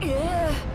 Yeah.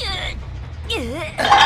Uh.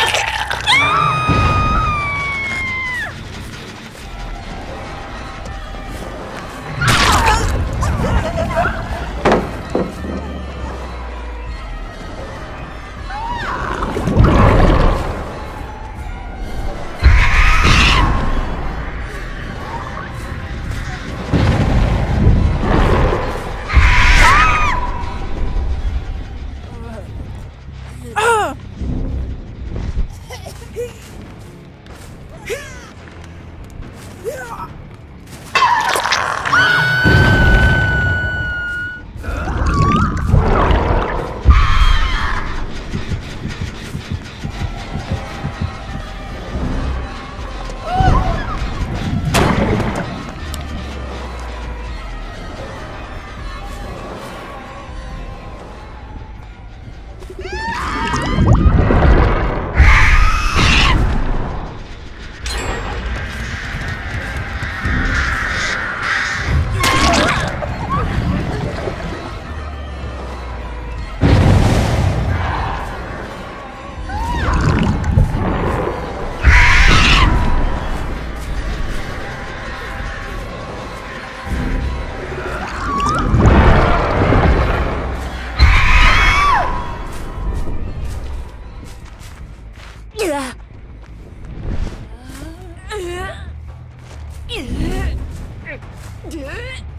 えっ